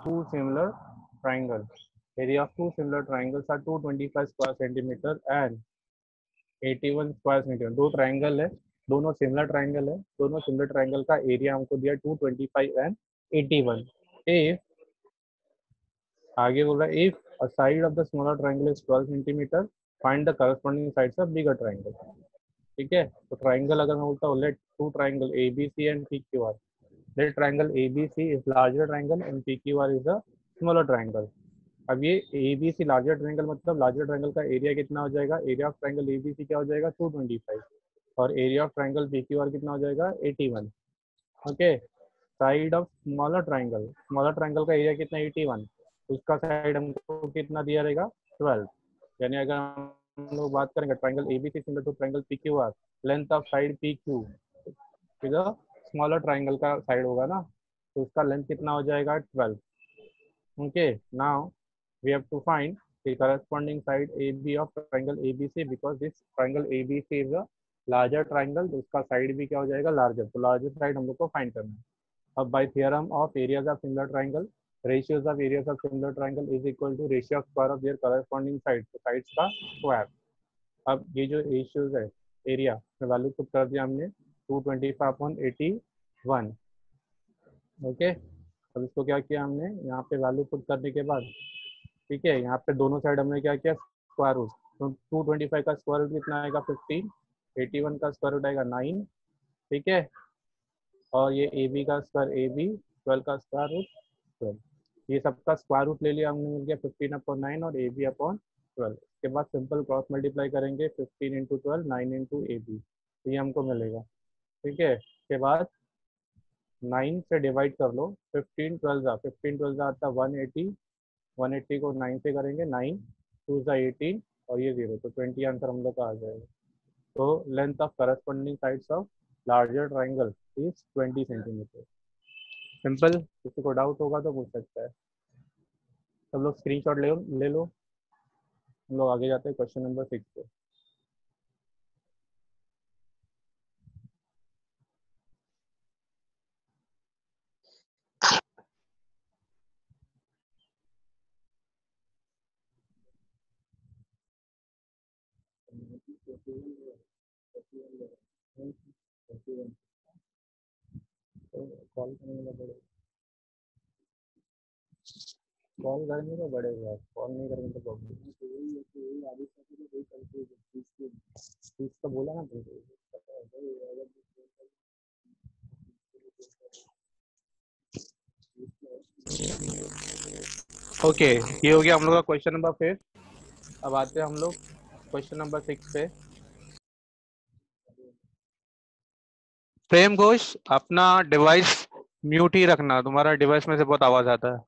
two similar triangle area of two similar triangles are 225 square centimeter and 81 square centimetre दो triangle है दोनों similar triangle है दोनों similar triangle का area हमको दिया 225 एंड 81 इफ़ आगे बोल रहा है if a side of the smaller triangle is 12 centimeter find the corresponding sides of bigger triangle ठीक है तो ट्राइंगल अगर मैं बोलता हूँ let two triangle A B C and P Q R C is larger triangle and P Q R is a smaller triangle अब ये A B C larger triangle मतलब लार्जर ट्राइंगल का एरिया कितना हो जाएगा? Area of triangle A B C क्या हो जाएगा? 225 और area of triangle P Q R कितना हो जाएगा? 81 okay side of smaller triangle smaller triangle का एरिया कितना? 81 उसका साइड हमको कितना दिया रहेगा? 12 यानी अगर हम लोग बात करेंगे triangle A B C similar to triangle P Q R length of side P Q smaller triangle का साइड होगा ना तो उसका लेंथ कितना हो जाएगा? Twelve okay now we have to find the corresponding side A B of triangle A B C because this triangle A B C is a larger triangle तो उसका साइड भी क्या हो जाएगा? लार्जर तो लार्जर साइड हम लोग को फाइंड करना है। अब by theorem of areas of similar triangle ratios of areas of similar triangle is equal to ratio square of their corresponding side sides का स्क्वायर अब ये जो रेशियोज है एरिया वैल्यू खुद कर दिया हमने 225 अपॉन 81 ओके अब इसको क्या किया हमने? यहाँ पे वैल्यू पुट करने के बाद, ठीक है? यहाँ पे दोनों साइड हमने क्या किया? स्क्वायर रूट तो टू ट्वेंटी फाइव का स्क्वायर रूट कितना आएगा? फिफ्टीन एटी वन का स्क्वायर रूट आएगा नाइन ठीक है? और ये ए बी का स्क्वायर ए बी ट्वेल्व का स्क्वायर रूट ट्वेल्व ये सबका स्क्वायर रूट ले लिया हमने, मिल गया फिफ्टीन अपॉन नाइन और ए बी अपॉन ट्वेल्व उसके बाद सिंपल क्रॉस मल्टीप्लाई करेंगे fifteen into twelve nine into A B तो ये हमको मिलेगा। ठीक है, उसके बाद नाइन से डिवाइड कर लो फिफ्टीन ट्वेल्व फिफ्टीन ट्वेल्व आता वन एटी 180 को 9 से करेंगे 9 टू ज़ा एटीन और ये ज़ीरो तो 20 आंसर हम लोग का आ जाएगा। तो length of corresponding sides of larger triangle is 20 centimetre simple किसी को डाउट होगा तो पूछ सकता है। सब लोग स्क्रीनशॉट ले ले लो। हम लोग आगे जाते हैं क्वेश्चन नंबर सिक्स पे। कॉल करने का पड़ेगा कॉल करेंगे तो बढ़ेगा कॉल नहीं करेंगे तो प्रॉब्लम फ़ीस का बोला ना ओके ये हो गया हम लोग का क्वेश्चन नंबर फिर। अब आते हैं हम लोग क्वेश्चन नंबर सिक्स पे। प्रेम घोष अपना डिवाइस म्यूट ही रखना। तुम्हारा डिवाइस में से बहुत आवाज़ आता है।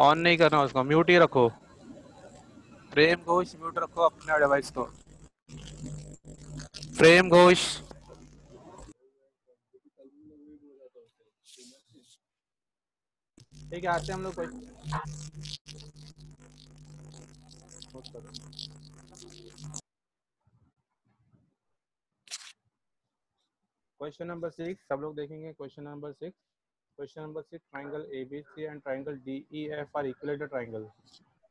ऑन नहीं करना उसको म्यूट ही रखो। प्रेम घोष म्यूट रखो अपने डिवाइस को। प्रेम घोष। ठीक है आते हैं हम लोग क्वेश्चन नंबर सिक्स सब लोग देखेंगे question number six question number six triangle A B C and triangle D E F are equilateral triangle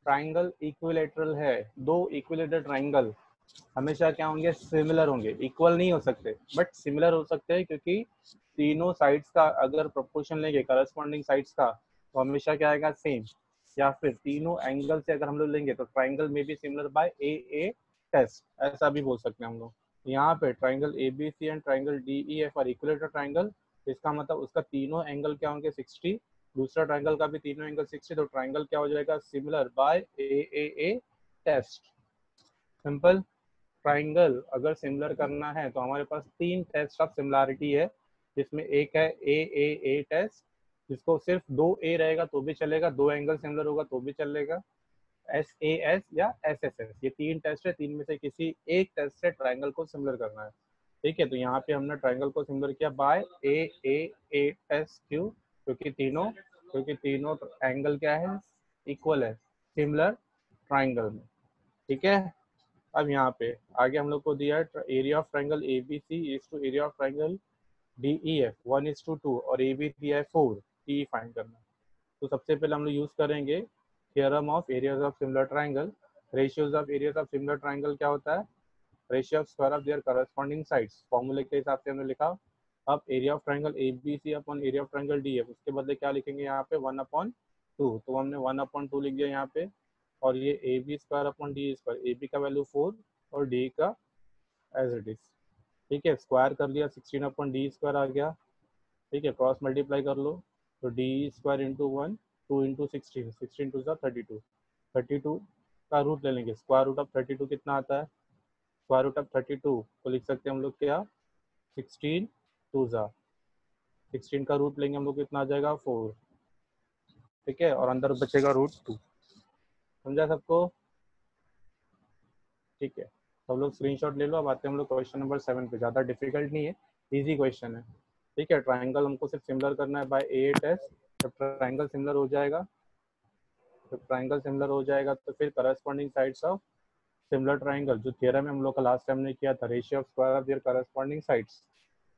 triangle equilateral है, दो इक्विलेटर ट्राइंगल हमेशा क्या होंगे? सिमिलर होंगे. इक्वल नहीं हो सकते. बट सिमिलर हो सकते हैं क्योंकि तीनों साइड्स का अगर प्रोपोर्शन लेंगे करस्पॉन्डिंग साइड्स का तो हमेशा क्या आएगा? सेम या फिर तीनों एंगल से अगर हम लोग लेंगे तो ट्राइंगल में भी similar by A A test ऐसा भी बोल सकते हैं हम लोग. यहाँ पे triangle A B C and triangle D E F are equilateral triangle इसका मतलब उसका तीनों एंगल क्या होंगे? 60 दूसरा ट्राइंगल का भी तीनों एंगल 60 तो ट्राइंगल क्या हो जाएगा? Similar by A A A test simple triangle अगर सिमिलर करना है तो हमारे पास तीन टेस्ट ऑफ़ सिमिलैरिटी है, जिसमें एक है ए ए ए टेस्ट जिसको सिर्फ़ दो ए रहेगा तो भी चलेगा, दो एंगल सिमिलर होगा तो भी चलेगा। एस ए एस या एस एस एस ये तीन टेस्ट है, तीन में से किसी एक टेस्ट से ट्राइंगल को सिमिलर करना है। ठीक है तो यहाँ पे हमने ट्राइंगल को सिमिलर किया by A A A S Q क्योंकि तीनों क्योंकि तीनों एंगल क्या है? इक्वल है सिमिलर ट्राइंगल में। ठीक है? अब यहाँ पे आगे हम लोग को दिया है area of triangle A B C is to area of triangle D E F one is to two और ए बी दिया है फोर टी फाइंड करना। तो सबसे पहले हम लोग यूज़ करेंगे theorem of areas of similar triangle ratios of areas of similar triangle क्या होता है? Ratio of square of their corresponding sides फॉर्मूले के हिसाब से हमने लिखा, अब area of triangle A B C upon area of triangle D F उसके बदले क्या लिखेंगे यहाँ पे? वन अपॉन टू तो हमने वन अपॉन टू लिख दिया यहाँ पे। और ये A B square upon D square A B का वैल्यू फोर और डी का एज इट इज़ ठीक है? स्क्वायर कर लिया सिक्सटीन अपॉन डी स्क्वायर आ गया। ठीक है? क्रॉस मल्टीप्लाई कर लो। तो D square into one two into sixteen sixteen two सा थर्टी टू थर्टी टू का रूट ले लेंगे। Square root of thirty two कितना आता है? Square root of thirty two को लिख सकते हैं हम लोग क्या? सिक्सटीन टू ज़ा सिक्सटीन का रूट लेंगे हम लोग कितना आ जाएगा? फोर ठीक है? और अंदर बचेगा रूट टू समझा सबको? ठीक है। सब लोग स्क्रीनशॉट ले लो। अब आते हैं हम लोग क्वेश्चन नंबर सेवन पे। ज़्यादा डिफ़िकल्ट नहीं है। इजी क्वेश्चन है। ठीक है? ट्राइंगल हमको सिर्फ़ सिमिलर करना है बाय ए टेस्ट जब ट्राइंगल सिमिलर हो जाएगा, जब ट्राइंगल सिमिलर हो जाएगा तो फिर corresponding sides of similar triangle जो थियरम हम लोग का लास्ट टाइम ने किया था ratio of square of their corresponding sides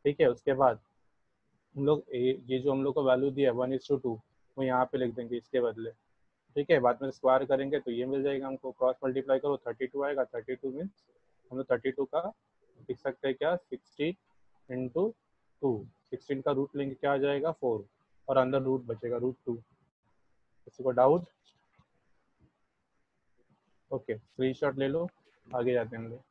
ठीक है? उसके बाद हम लोग ये जो हम लोग को वैल्यू दिया है वन इज़ टू टू वो यहाँ पे लिख देंगे इसके बदले, ठीक है? बाद में स्क्वायर करेंगे तो ये मिल जाएगा हमको क्रॉस मल्टीप्लाई करो थर्टी टू आएगा थर्टी टू मीन्स हम लोग थर्टी टू का लिख सकते हैं क्या? सिक्सटी इंटू टू सिक्सटीन का रूट लेंगे, क्या आ जाएगा? फोर और अंदर रूट बचेगा रूट टू किसी को डाउट ओके स्क्रीनशॉट ले लो, आगे जाते हैं हम लोग.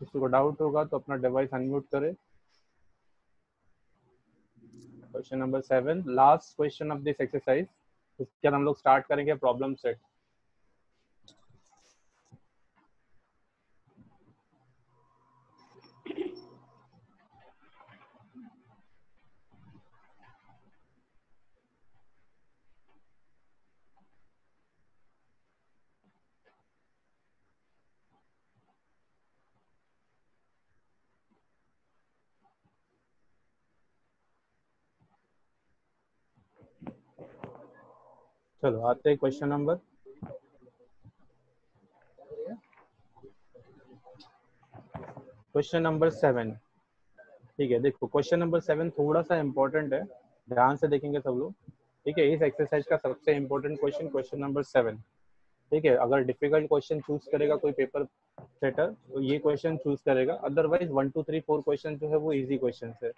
किसी को डाउट होगा तो अपना डिवाइस अनम्यूट करे. Question number seven last question of this exercise उसके बाद हम लोग स्टार्ट करेंगे प्रॉब्लम सेट चलो, आते हैं question number question number seven ठीक है, देखो क्वेश्चन नंबर सेवन थोड़ा सा इंपॉर्टेंट है। ध्यान से देखेंगे सब लोग। ठीक है, इस एक्सरसाइज का सबसे important question question number seven ठीक है, अगर डिफ़िकल्ट क्वेश्चन चूज़ करेगा कोई पेपर सेटर तो ये क्वेश्चन चूज़ करेगा। Otherwise one two three four question जो है वो इजी क्वेश्चन है।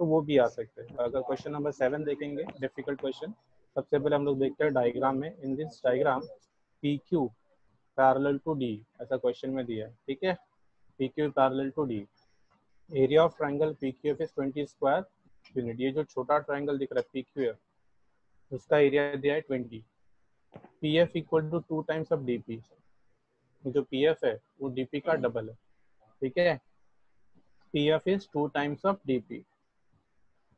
तो वो भी आ सकते हैं। अगर क्वेश्चन नंबर सेवन देखेंगे डिफ़िकल्ट क्वेश्चन सबसे पहले हम लोग देखते हैं डायग्राम में. In this diagram P Q parallel to D ऐसा क्वेश्चन में दिया है. ठीक है? P Q parallel to D area of triangle P Q F is twenty square unit ये जो छोटा ट्राइंगल दिख रहा है पी क्यू एफ़ उसका एरिया दिया है twenty P F equal to two times of D P जो पी एफ़ है, वो डी पी का डबल है. ठीक है? P F is two times of D P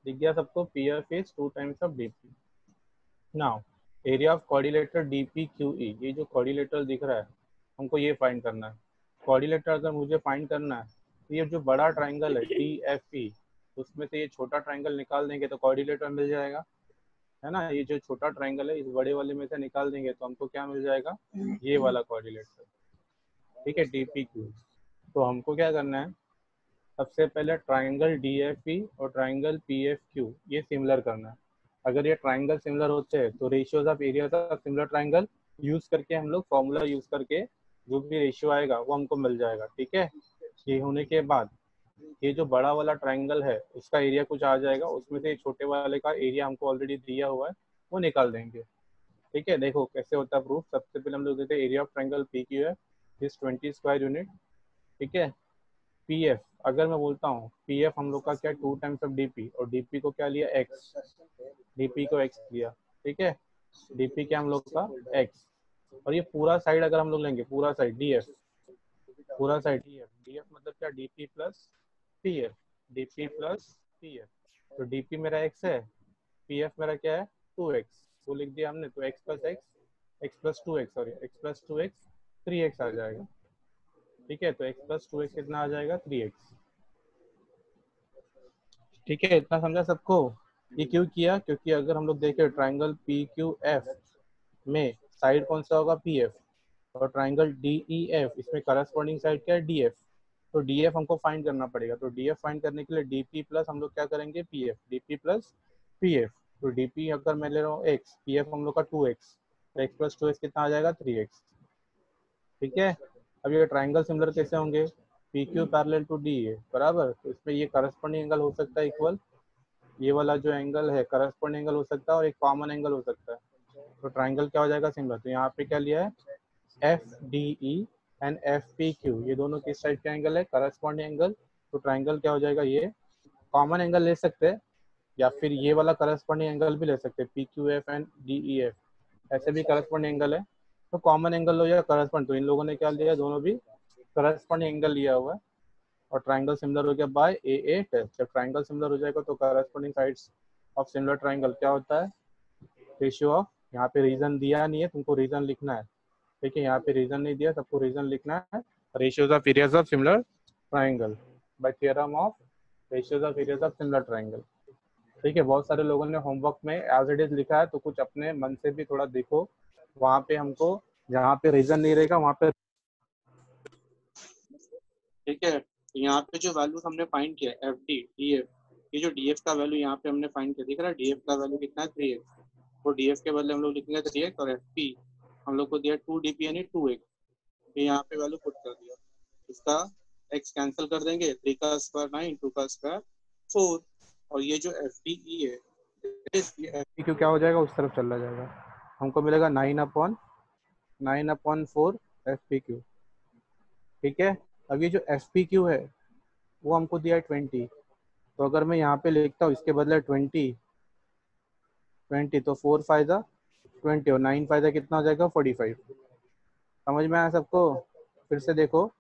दिख गया सबको? P F is two times of D P now area of quadrilateral D P Q E ये जो कॉर्डिलेटर दिख रहा है, हमको ये फाइंड करना है। कॉर्डिलेटर अगर मुझे फाइंड करना है तो ये जो बड़ा ट्राइंगल है डी एफ़ ई उसमें से ये छोटा ट्राइंगल निकाल देंगे तो कॉर्डिलेटर मिल जाएगा। है ना? ये जो छोटा ट्राइंगल है, इस बड़े वाले में से निकाल देंगे तो हमको क्या मिल जाएगा? ये वाला कॉर्डिलेटर ठीक है डी पी क्यू तो हमको क्या करना है? सबसे पहले ट्राइंगल डी एफ़ ई और ट्राइंगल पी एफ़ क्यू ये सिमिलर करना है। अगर ये ट्राइंगल सिमिलर होते हैं तो ratios of area of similar triangle use करके हम लोग फॉर्मूला यूज़ करके जो भी रेशियो आएगा, वो हमको मिल जाएगा, ठीक है? ये होने के बाद, ये जो बड़ा वाला ट्राइंगल है, उसका एरिया कुछ आ जाएगा, उसमें से छोटे वाले का एरिया हमको ऑलरेडी दिया हुआ है, वो निकाल देंगे, ठीक है? देखो कैसे होता है प्रूफ सबसे पहले हम लोग देते area of triangle P Q है ट्वेंटी स्क्वायर यूनिट ठीक है? पी एफ़ अगर मैं बोलता हूँ पी एफ़ हम लोग का क्या टू टाइम्स ऑफ़ डीपी और डीपी को क्या लिया? एक्स डीपी को एक्स लिया, ठीक है? डीपी क्या हम लोग का? एक्स और ये पूरा साइड अगर हम लोग लेंगे, पूरा साइड डी एफ़ पूरा side D F D F मतलब क्या? DP plus P F DP plus P F तो डीपी मेरा एक्स है पी एफ़ मेरा क्या है? टू एक्स वो लिख दिया हमने तो X plus X X plus two X sorry X plus two X three X आ जाएगा। ठीक है तो एक्स प्लस टू एक्स कितना आ जाएगा? थ्री एक्स ठीक है, इतना समझा सबको? ये क्यों किया? क्योंकि अगर हम लोग देखें ट्राइंगल पी क्यू एफ़ में साइड कौन सा होगा? पी एफ़ और ट्राइंगल डी ई एफ़ इसमें करस्पॉन्डिंग साइड क्या है? डी एफ़ तो डी एफ़ हमको फाइंड करना पड़ेगा। तो डी एफ़ फाइंड करने के लिए डी पी प्लस हम लोग क्या करेंगे? P F D P plus P F तो डी पी अगर मैं ले रहा हूँ एक्स पी एफ़ हम लोग का two X X plus two X कितना आ जाएगा? थ्री एक्स ठीक है? अब ये ट्राइंगल सिमिलर कैसे होंगे? P Q parallel to D A बराबर? तो इसमें ये करस्पॉन्डिंग एंगल हो सकता है इक्वल ये वाला जो एंगल है करस्पॉन्डिंग एंगल हो सकता है और एक कॉमन एंगल हो सकता है। तो ट्राइंगल क्या हो जाएगा? सिमिलर तो यहाँ पे क्या लिया है? F D E and F P Q ये दोनों किस टाइप के एंगल है? करस्पॉन्डिंग एंगल तो ट्राइंगल क्या हो जाएगा? ये कॉमन एंगल ले सकते हैं, या फिर ये वाला करस्पॉन्डिंग एंगल भी ले सकते हैं P Q F and D E F ऐसे भी करस्पॉन्डिंग एंगल है। तो कॉमन एंगल हो या करस्पॉन्ड तो इन लोगों ने क्या लिया? दोनों भी करस्पॉन्डिंग एंगल लिया हुआ है। और ट्राइंगल सिमिलर हो गया बाय ए ए टेस्ट जब ट्राइंगल सिमिलर हो जाएगा तो corresponding sides of similar triangle क्या होता है? रेशियो ऑफ़ यहाँ पे रीजन दिया नहीं है, तुमको रीजन लिखना है। ठीक है, यहाँ पे रीजन नहीं दिया, सबको रीजन लिखना है। Ratios of areas of similar triangle by theorem of ratios of areas of similar triangle ठीक है, बहुत सारे लोगों ने होमवर्क में एज इट इज़ लिखा है तो कुछ अपने मन से भी थोड़ा देखो। वहाँ पे हमको जहाँ पे रीजन नहीं रहेगा वहाँ पे ठीक है यहाँ पे जो वैल्यू हमने फाइंड किया एफ़ डी डी एफ़ ये जो डी एफ़ का वैल्यू यहाँ पे हमने फाइंड किया दिख रहा है डी एफ़ का वैल्यू कितना है? थ्री एक्स तो डी एफ़ के बदले हम लोग लिखेंगे थ्री एक्स और एफ़ पी हम लोग को दिया टू डी पी यानी टू एक्स तो यहाँ पे वैल्यू पुट कर दिया। इसका एक्स कैंसिल कर देंगे थ्री का स्क्वायर नाइन टू का स्क्वायर फोर और ये जो एफ़ डी ई है क्यू क्या हो जाएगा? उस तरफ़ चला जाएगा। हमको मिलेगा nine upon nine upon four F P Q ठीक है? अब ये जो एफ़ पी क्यू है, वो हमको दिया है ट्वेंटी तो अगर मैं यहाँ पे लिखता हूँ, इसके बदले ट्वेंटी ट्वेंटी तो फोर फ़ायदा ट्वेंटी और नाइन फ़ायदा कितना हो जाएगा? फोर्टी फाइव समझ में आया सबको? फिर से देखो,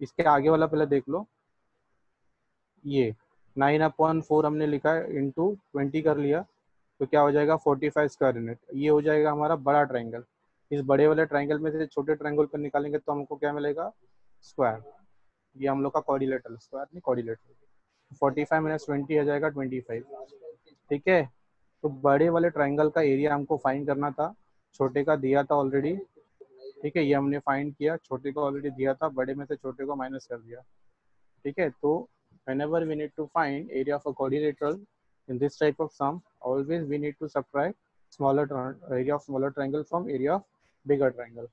इसके आगे वाला पहले देख लो. ये नाइन अपॉन फोर हमने लिखा है इंटू ट्वेंटी कर लिया. तो क्या हो जाएगा? फोर्टी फाइव स्क्वायर यूनिट ये हो जाएगा हमारा बड़ा ट्राइंगल इस बड़े वाले ट्राइंगल में से छोटे ट्राइंगल पर निकालेंगे तो हमको क्या मिलेगा? स्क्वायर ये हम लोग का कोऑर्डिनेटर स्क्वायर नहीं coordinator forty five minus twenty आ जाएगा ट्वेंटी फाइव ठीक है? तो बड़े वाले ट्राइंगल का एरिया हमको फाइंड करना था. छोटे का दिया था ऑलरेडी ठीक है? ये हमने फाइंड किया. छोटे को ऑलरेडी दिया था. बड़े में से छोटे को माइनस कर दिया. ठीक है? तो whenever we need to find area of a quadrilateral in this type of sum always we need to subtract smaller area of smaller triangle from area of bigger triangle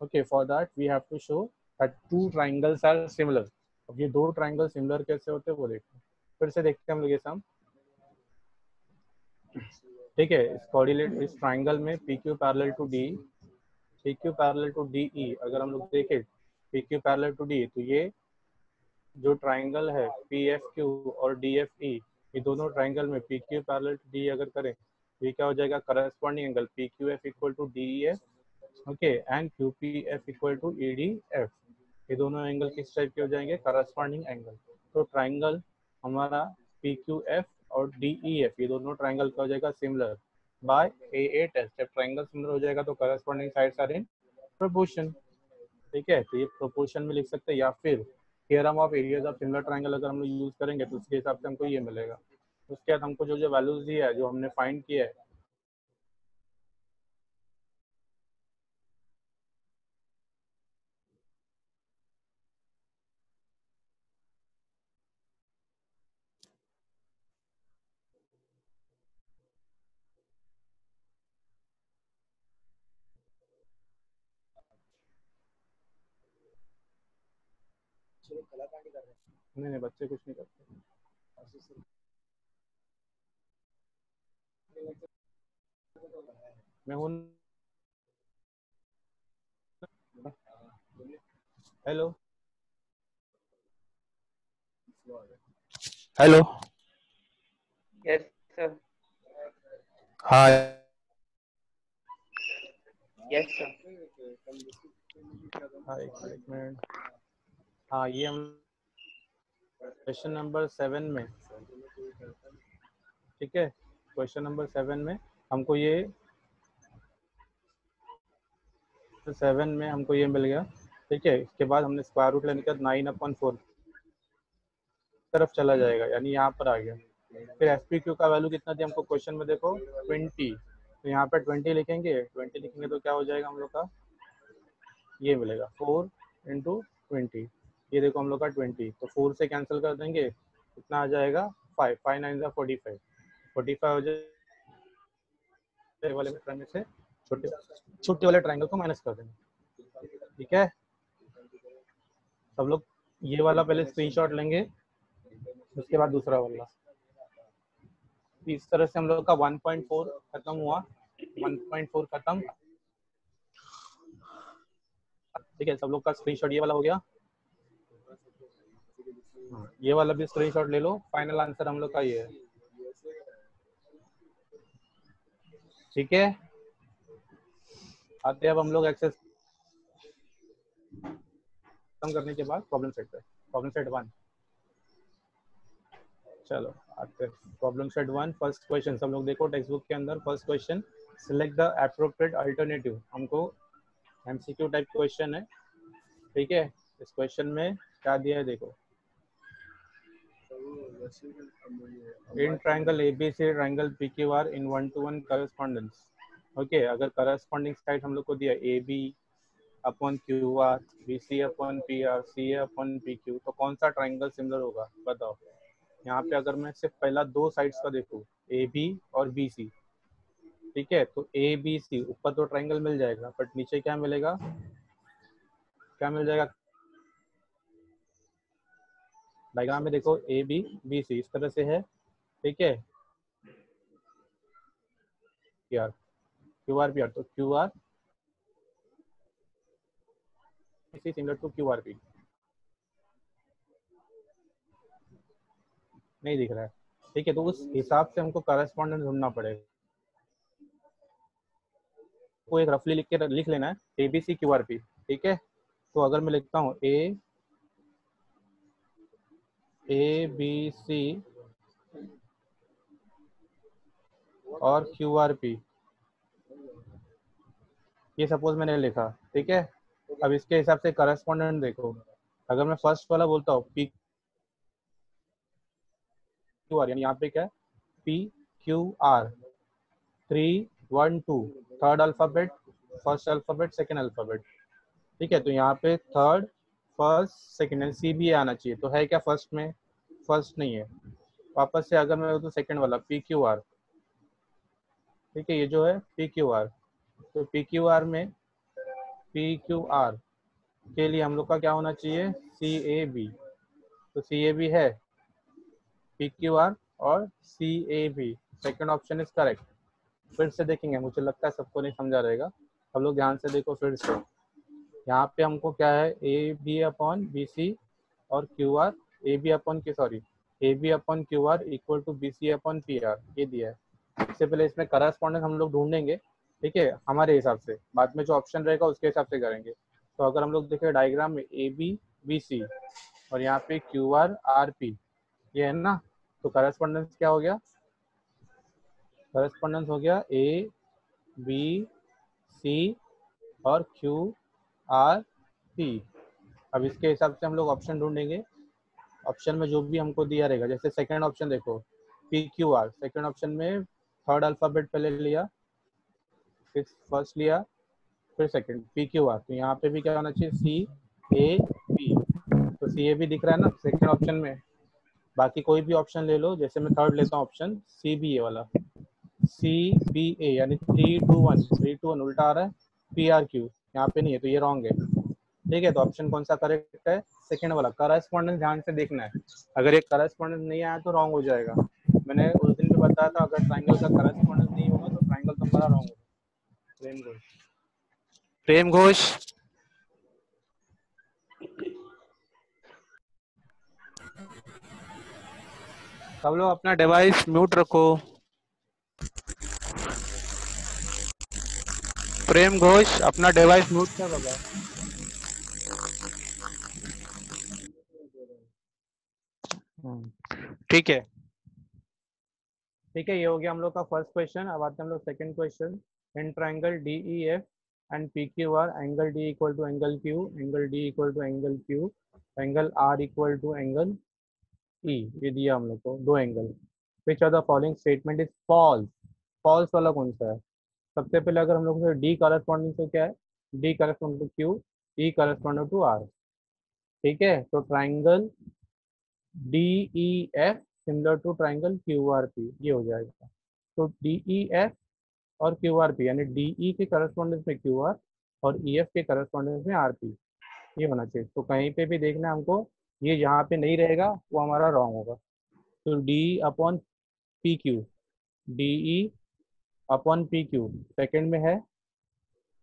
okay for that we have to show that two triangles are similar अब ये दो triangle similar कैसे होते हैं वो देखते हैं फिर से देखते हैं हम लोग ये सम ठीक है इस कोऑर्डिनेट इस ट्राइंगल में P Q parallel to D P Q parallel to D E अगर हम लोग देखें P Q parallel to D तो ये जो ट्राइंगल है पी एफ़ क्यू और डी एफ़ ई ये दोनों ट्राइंगल में P Q parallel to D अगर करें तो ये क्या हो जाएगा? Corresponding angle P Q F equal to D F okay and Q P F equal to E D F ये दोनों एंगल किस टाइप के हो जाएँगे? करस्पॉन्डिंग एंगल तो ट्राइंगल हमारा पी क्यू एफ़ और डी ई एफ़ ये दोनों ट्राइंगल क्या हो जाएगा? Similar by A A test जब ट्राइंगल सिमिलर हो जाएगा तो corresponding sides are in proportion ठीक है? तो ये प्रोपोर्शन में लिख सकते हैं या फिर theorem of areas of similar triangle अगर हम लोग यूज़ करेंगे तो उसके हिसाब से हमको ये मिलेगा। उसके बाद हमको जो जो वैल्यूज़ दिया है, जो हमने फाइंड किया है नहीं नहीं बच्चे कुछ नहीं करते। मैं हूँ हेलो हेलो Yes, sir. हाँ Yes, sir. हाँ एक मिनट हाँ ये हम क्वेश्चन नंबर सेवन में। ठीक है? क्वेश्चन नंबर सेवन में हमको ये सेवन में हमको ये मिल गया। ठीक है? इसके बाद हमने स्क्वायर रूट लेने के नाइन अपॉन फोर तरफ़ चला जाएगा, यानी यहाँ पर आ गया। फिर एफ़ पी क्यू का वैल्यू कितना दिया हमको? क्वेश्चन में देखो ट्वेंटी तो यहाँ पर ट्वेंटी लिखेंगे। ट्वेंटी लिखेंगे तो क्या हो जाएगा हम लोग का? ये मिलेगा। फोर इंटू ट्वेंटी ये देखो हम लोग का ट्वेंटी तो फोर से कैंसिल कर देंगे कितना आ जाएगा five five nine forty five forty five हो जाए वाले से, छोटे छोटे वाले ट्रायंगल को माइनस कर देंगे। ठीक है? सब लोग ये वाला पहले स्क्रीनशॉट लेंगे, उसके बाद दूसरा वाला। इस तरह से हम लोग का 1.4 खत्म हुआ। 1.4 खत्म। ठीक है, सब लोग का स्क्रीनशॉट ये वाला हो गया। ये वाला भी स्क्रीनशॉट ले लो फाइनल आंसर हम लोग का ये है। ठीक है? आते अब हम लोग एक्सेस खत्म करने के बाद प्रॉब्लम सेट पे। प्रॉब्लम सेट वन चलो, आते problem set one first question सब लोग देखो टेक्स्ट बुक के अंदर first question select the appropriate alternative हमको एमसीक्यू टाइप क्वेश्चन है। ठीक है? इस क्वेश्चन में क्या दिया है देखो। In triangle ABC triangle PQR in one to one correspondence okay अगर करस्पॉन्डिंग साइड हम लोग को दिया A B upon Q R B C upon P R C upon P Q तो कौन सा ट्राइंगल सिमिलर होगा? बताओ। यहाँ पे अगर मैं सिर्फ़ पहला दो साइड्स का देखूँ ए बी और बी सी ठीक है? तो ए बी सी ऊपर तो ट्राइंगल मिल जाएगा बट नीचे क्या मिलेगा? क्या मिल जाएगा? डायग्राम में देखो ए बी बी सी इस तरह से है। ठीक है? पी आर तो Q R similar to Q R P नहीं दिख रहा है। ठीक है तो उस हिसाब से हमको करस्पॉन्डेंस ढूंढना पड़ेगा। को एक रफली लिख के लिख लेना है A B C Q R P ठीक है? तो अगर मैं लिखता हूँ ए ए बी सी और क्यू आर पी ये सपोज़ मैंने लिखा, ठीक है? अब इसके हिसाब से करस्पॉन्डेंट देखो। अगर मैं फ़र्स्ट वाला बोलता हूँ पी क्यू आर यानी यहाँ पे क्या है? P Q R three one two third alphabet first alphabet second alphabet ठीक है? तो यहाँ पे third first second and C B आना चाहिए। तो है क्या फ़र्स्ट में? फ़र्स्ट नहीं है। वापस से अगर मैं तो सेकेंड वाला पी क्यू आर ठीक है, ये जो है पी क्यू आर तो पी क्यू आर में पी क्यू आर के लिए हम लोग का क्या होना चाहिए? सी ए बी तो सी ए बी है पी क्यू आर और C A B second option is correct फिर से देखेंगे, मुझे लगता है सबको नहीं समझा रहेगा। हम लोग ध्यान से देखो फिर से। यहाँ पे हमको क्या है? A B upon B C और Q R A B upon की sorry A B upon Q R equal to B C upon P R ये दिया है। इससे पहले इसमें करस्पॉन्डेंस हम लोग ढूंढेंगे, ठीक है, हमारे हिसाब से। बाद में जो ऑप्शन रहेगा उसके हिसाब से करेंगे। तो अगर हम लोग देखें डायग्राम में ए बी बी सी और यहाँ पे क्यू आर आर पी ये है ना? तो करस्पॉन्डेंस क्या हो गया? करस्पॉन्डेंस हो गया ए बी सी और क्यू आर पी अब इसके हिसाब से हम लोग ऑप्शन ढूंढेंगे। ऑप्शन में जो भी हमको दिया रहेगा, जैसे सेकंड ऑप्शन देखो P Q R second option में थर्ड अल्फ़ाबेट पहले लिया, फिर फ़र्स्ट लिया, फिर सेकंड पी क्यू आर तो यहाँ पे भी क्या होना चाहिए? सी ए बी तो सी ए भी दिख रहा है ना सेकंड ऑप्शन में। बाकी कोई भी ऑप्शन ले लो, जैसे मैं थर्ड लेता हूँ ऑप्शन सी बी ए वाला। सी बी ए यानी three two one three two one उल्टा आ रहा है पी आर क्यू यहाँ पे नहीं है तो ये रॉन्ग है। ठीक है तो ऑप्शन कौन सा करेक्ट है? सेकेंड वाला करस्पॉन्डेंस ध्यान से देखना है। अगर एक करस्पॉन्डेंस नहीं आया तो रॉन्ग हो जाएगा। मैंने उस दिन भी बताया था, अगर ट्राइंगल का करस्पॉन्डेंस नहीं होगा तो ट्राइंगल तुम्हारा रॉन्ग होगा। प्रेम घोष। प्रेम घोष। सब लोग अपना डिवाइस म्यूट रखो। प्रेम घोष अपना डिवाइस म्यूट कर रखा ठीक है। ठीक है ये हो गया हम लोग का फ़र्स्ट क्वेश्चन अब आते हैं हम लोग second question in triangle DEF and PQR angle D equal to angle Q, angle D equal to angle Q, angle R equal to angle E ये दिया हम लोग को दो angle which are the following statement is false false वाला कौन सा है? सबसे पहले अगर हम लोग डी करस्पॉन्डिंग तो क्या है? D corresponding to Q E corresponding to R ठीक है? तो triangle D E F similar to triangle Q R P ये हो जाएगा। तो डी ई एफ़ और क्यू आर पी यानी डी ई के करस्पॉन्डेंस में क्यू आर और ई एफ़ के करस्पॉन्डेंस में आर पी ये होना चाहिए। तो कहीं पे भी देखना हमको, ये यहाँ पे नहीं रहेगा, वो हमारा रॉन्ग होगा। तो D upon P Q D E upon P Q second में है,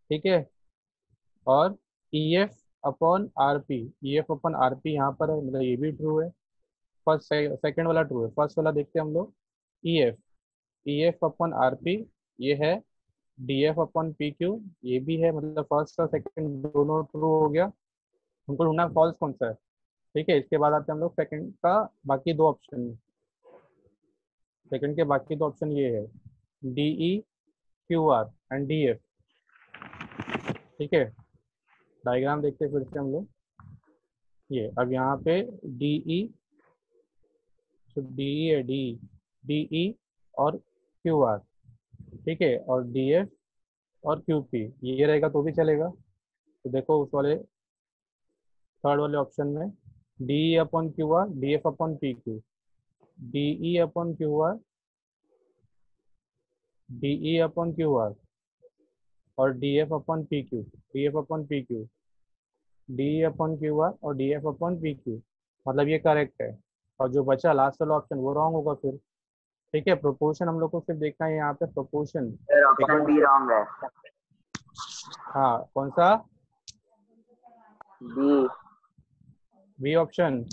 ठीक है? और E F upon R P E F upon R P यहाँ पर है मतलब ये भी ट्रू है। फ़र्स्ट सेकेंड वाला ट्रू है। फ़र्स्ट वाला देखते हैं हम लोग। E F E F upon R P ये है। D F upon P Q ये भी है। मतलब फ़र्स्ट और सेकेंड दोनों ट्रू हो गया। हमको ढूंढना फॉल्स कौन सा है। ठीक है, इसके बाद आते हैं हम लोग सेकेंड का बाकी दो ऑप्शन सेकेंड के बाकी दो ऑप्शन ये है। D E Q R and D F ठीक है? डायग्राम देखते फिर से हम लोग। ये, अब यहाँ पे डी ई तो डी ई है डी ई और क्यू आर ठीक है? और डी एफ़ और पी ये रहेगा तो भी चलेगा। तो देखो उस वाले थर्ड वाले ऑप्शन में D E upon Q R D F upon P Q D E upon Q R D E upon Q R और D F upon P Q D F upon P Q D E upon Q R और D F upon P Q मतलब ये correct है। और जो बचा last वाला option वो रॉन्ग होगा फिर। ठीक है प्रोपोर्शन हम लोग को सिर्फ़ देखना है यहाँ पे प्रोपोर्शन ऑप्शन बी रॉन्ग है? हाँ। कौन सा? B B option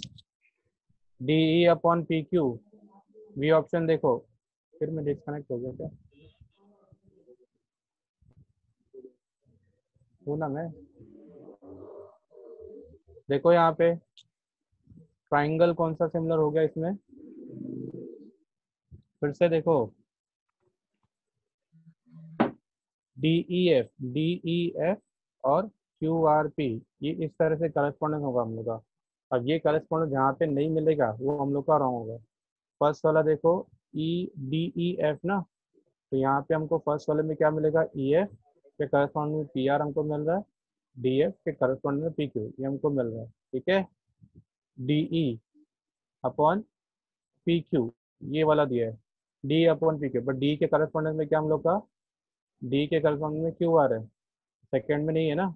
D E upon P Q B option देखो। फिर मैं डिस्कनेक्ट हो गया क्या? हूँ। ना मैं देखो यहाँ पे ट्राइंगल कौन सा सिमिलर हो गया इसमें? फिर से देखो। D E F D E F और क्यू आर पी ये इस तरह से करस्पॉन्डेंस होगा हम लोग का। अब ये करस्पॉन्डेंस जहाँ पे नहीं मिलेगा, वो हम लोग का रॉन्ग होगा। फ़र्स्ट वाला देखो ई डी ई एफ़ ना? तो यहाँ पे हमको फ़र्स्ट वाले में क्या मिलेगा? ई एफ़ के करस्पॉन्डिंग में पी आर हमको मिल रहा है डी एफ़ के करस्पॉन्डिंग में पी क्यू ये हमको मिल रहा है, ठीक है? D E upon P Q ये वाला दिया है D upon P Q but D के करस्पॉन्डेंस में क्या हम लोग का? डी के करस्पॉन्डेंस में क्यू आर है सेकेंड में नहीं है ना?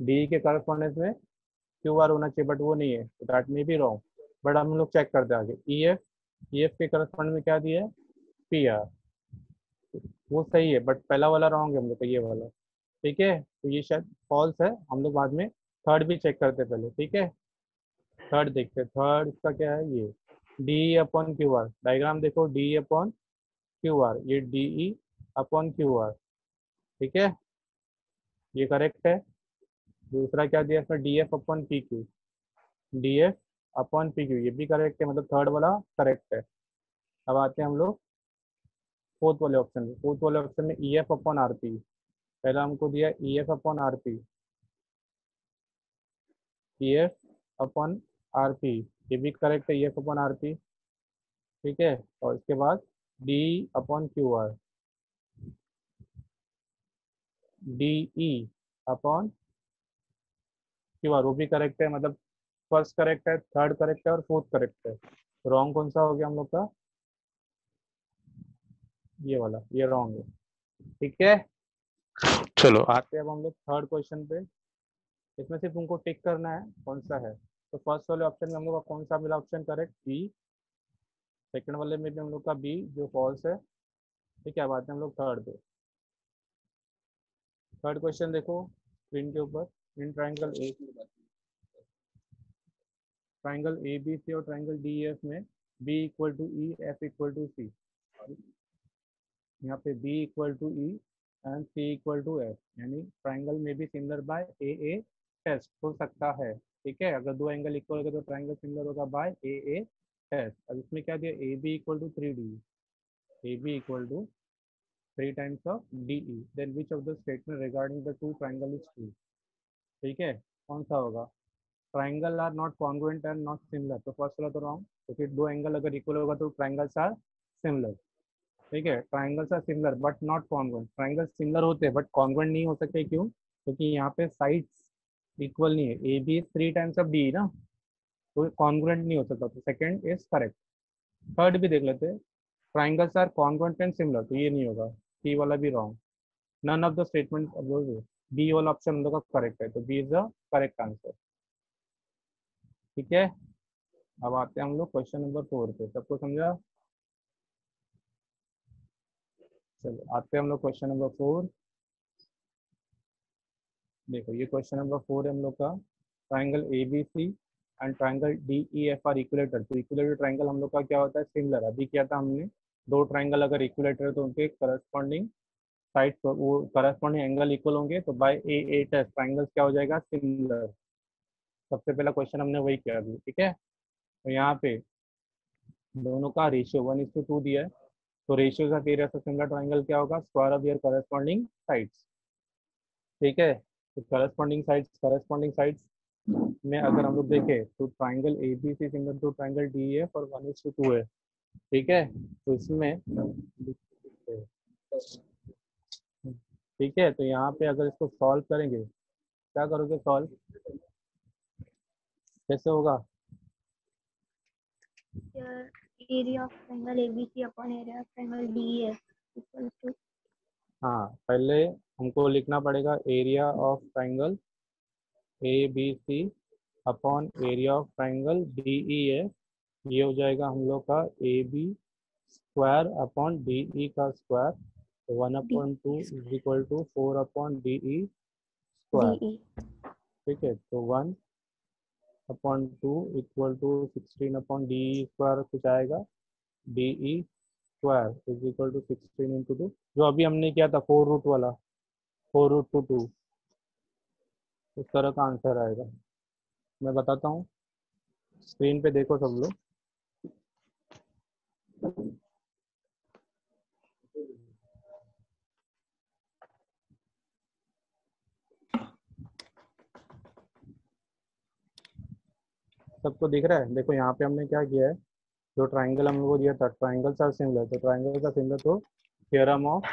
डी के करस्पॉन्डेंस में क्यू आर होना चाहिए बट वो नहीं है दैट में भी रॉन्ग बट हम लोग चेक करते हैं आगे ई एफ़ ई एफ़ के करस्पॉन्डेंस में क्या दिया है? पी आर वो सही है बट पहला वाला रॉन्ग है हम लोग का, ये वाला। ठीक है? तो ये शायद फॉल्स है, हम लोग बाद में थर्ड भी चेक करते पहले, ठीक है? थर्ड देखते थर्ड इसका क्या है? ये। D upon Q R diagram देखो डी अपॉन क्यू आर ये D E upon Q R ठीक है? ये करेक्ट है। दूसरा क्या दिया इसमें? D F upon P Q D F upon P Q ये भी करेक्ट है मतलब थर्ड वाला करेक्ट है। अब आते हैं हम लोग फोर्थ वाले ऑप्शन में। फोर्थ वाले ऑप्शन में E F upon R P पहला हमको दिया E F upon R P E F upon R P ये भी करेक्ट है E F upon R P ठीक है? और इसके बाद D upon Q R D E upon Q R वो भी करेक्ट है मतलब फ़र्स्ट करेक्ट है थर्ड करेक्ट है और फोर्थ करेक्ट है। रॉन्ग कौन सा हो गया हम लोग का? ये वाला ये रॉन्ग है। ठीक है? चलो आते हैं अब हम लोग थर्ड क्वेश्चन पे। इसमें सिर्फ़ उनको टिक करना है कौन सा है? तो फ़र्स्ट वाले ऑप्शन में हम लोग का कौन सा मिला ऑप्शन करेक्ट बी सेकंड वाले में भी हम लोग का बी जो फॉल्स है। ठीक है बात है हम लोग थर्ड पे। थर्ड क्वेश्चन देखो स्क्रीन के ऊपर। In triangle A triangle A B C और ट्राइंगल डी एफ़ में B equal to E F equal to C यहाँ पे B equal to E and C equal to F यानी triangle में भी similar by A A test हो सकता है, ठीक है? अगर दो एंगल इक्वल होगा तो ट्राइंगल सिमिलर होगा बाय ए ए टेस्ट अब इसमें क्या दिया? A B equal to three D A B equal to three times of D E then which of the statement regarding the two triangle is true ठीक है? कौन सा होगा? Triangle are not congruent and not similar तो first वाला तो wrong फिर दो एंगल अगर इक्वल होगा तो ट्राइंगल्स आर सिमिलर ठीक है triangles are similar but not congruent triangle similar होते हैं बट कॉन्ग्रुएंट नहीं हो सकते, क्यों? क्योंकि तो यहाँ पे साइड्स इक्वल नहीं है। A B three times of D ना? तो कॉन्ग्रेंट नहीं हो सकता तो सेकेंड इज़ करेक्ट थर्ड भी देख लेते triangles are congruent and similar तो ये नहीं होगा। सी वाला भी wrong none of the statement B वाला ऑप्शन हम लोग का करेक्ट है तो B is the correct answer ठीक है? अब आते हैं हम लोग क्वेश्चन नंबर फोर पे। सबको समझा? चलो आते हम लोग क्वेश्चन नंबर फोर देखो, ये क्वेश्चन नंबर फोर है हम लोग का. Triangle A B C and triangle D E F are equilateral तो इक्वलेटर ट्राइंगल हम लोग का क्या होता है? सिमिलर अभी क्या था हमने. दो ट्राइंगल अगर इक्वलेटर है तो उनके करस्पॉन्डिंग साइड वो करस्पॉन्डिंग एंगल इक्वल होंगे तो by A A test triangle क्या हो जाएगा? सिमिलर सबसे पहला क्वेश्चन हमने वही किया अभी, ठीक है? तो यहाँ पे दोनों का ratio one is to two दिया है. तो ratio of area of similar triangle क्या होगा? Square of their corresponding sides ठीक है? तो करस्पॉन्डिंग साइड्स करस्पॉन्डिंग साइड्स में अगर हम लोग देखें तो triangle A B C similar to triangle D F और वन इज़ टू है। ठीक है? तो इसमें ठीक है? तो यहाँ पे अगर इसको सॉल्व करेंगे, क्या करोगे सॉल्व कैसे होगा? Area of triangle ABC upon area of triangle DEF equal to हाँ पहले हमको लिखना पड़ेगा area of triangle A B C upon area of triangle D E F ये हो जाएगा हम लोग का A B square upon D E का square one upon two is equal to four upon D E square ठीक है तो one upon two equal to sixteen upon D square कुछ आएगा। D E square is equal to sixteen into two जो अभी हमने किया था फोर रूट वाला फोर रूट टू टू उस तरह का आंसर आएगा। मैं बताता हूँ। स्क्रीन पे देखो सब लोग। सबको दिख रहा है? देखो, यहाँ पे हमने क्या किया है? जो ट्राइंगल हम लोग को दिया था ट्राइंगल्स आर सिमिलर तो ट्राइंगल्स आर सिमिलर तो theorem of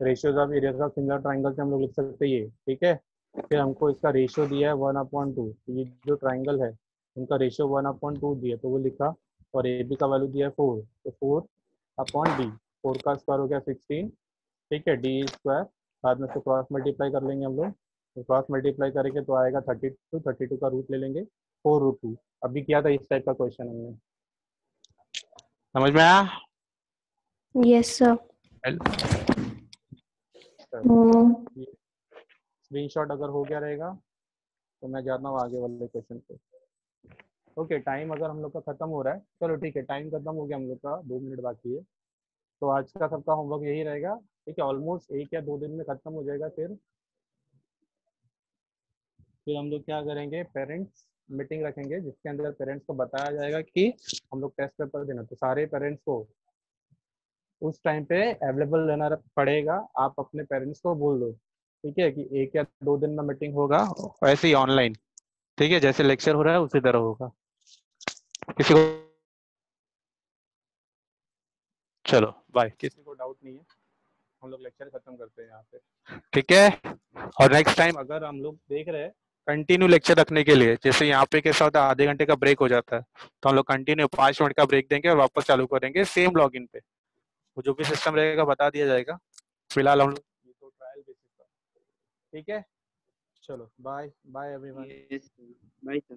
ratios of areas of similar triangle से हम लोग लिख सकते हैं ये, ठीक है? फिर हमको इसका रेशियो दिया है वन अपॉइंट टू ये जो ट्राइंगल है, उनका रेशियो वन अपॉइंट टू दिया तो वो लिखा और ए बी का वैल्यू दिया है फोर तो फोर अपॉन डी फोर का स्क्वायर हो गया सिक्सटीन ठीक है? डी स्क्वायर बाद में से क्रॉस मल्टीप्लाई कर लेंगे हम लोग। तो क्रॉस मल्टीप्लाई करेंगे तो आएगा थर्टी टू थर्टी टू का रूट ले लेंगे। Four root two. अभी किया था इस टाइप का क्वेश्चन हमने। समझ में आया? Yes, sir. Hmm. स्क्रीनशॉट अगर हो गया रहेगा तो मैं जाता हूँ आगे वाले क्वेश्चन पे। ओके टाइम अगर हम लोग का खत्म हो रहा है चलो ठीक है टाइम खत्म हो गया हम लोग का दो मिनट बाकी है। तो आज का सबका होमवर्क यही रहेगा ठीक है ऑलमोस्ट एक या दो दिन में खत्म हो जाएगा फिर। फिर हम लोग क्या करेंगे पेरेंट्स मीटिंग रखेंगे जिसके अंदर पेरेंट्स को बताया जाएगा कि हम लोग टेस्ट पेपर देना। तो सारे पेरेंट्स को उस टाइम पे अवेलेबल रहना पड़ेगा। आप अपने पेरेंट्स को बोल दो ठीक है कि एक या दो दिन में मीटिंग होगा ऐसे ही ऑनलाइन ठीक है जैसे लेक्चर हो रहा है उसी तरह होगा। किसी को चलो बाय किसी को डाउट नहीं है। हम लोग लेक्चर खत्म करते हैं यहाँ पे। ठीक है? और नेक्स्ट टाइम अगर हम लोग देख रहे हैं कंटिन्यू लेक्चर रखने के लिए, जैसे यहाँ पे कैसा होता है, आधे घंटे का ब्रेक हो जाता है तो हम लोग कंटिन्यू पाँच मिनट का ब्रेक देंगे और वापस चालू करेंगे सेम लॉग इन पे। वो जो भी सिस्टम रहेगा बता दिया जाएगा। फ़िलहाल हम लोग तो ठीक है? चलो बाय बाय अभी बाय sir.